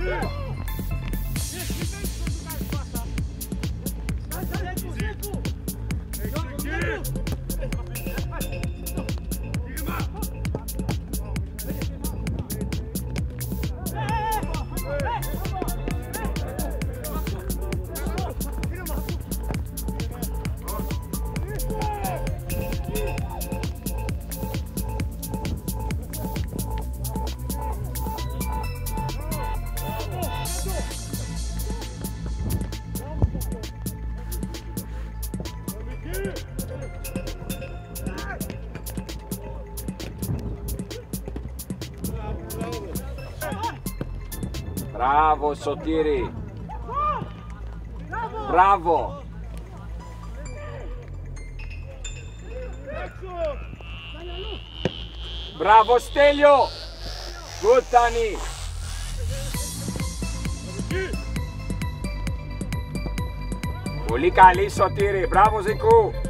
Esse aqui! Bravo Sottiri. Bravo. Bravo Stelio. Good Oli Cali sotire, bravo Zico!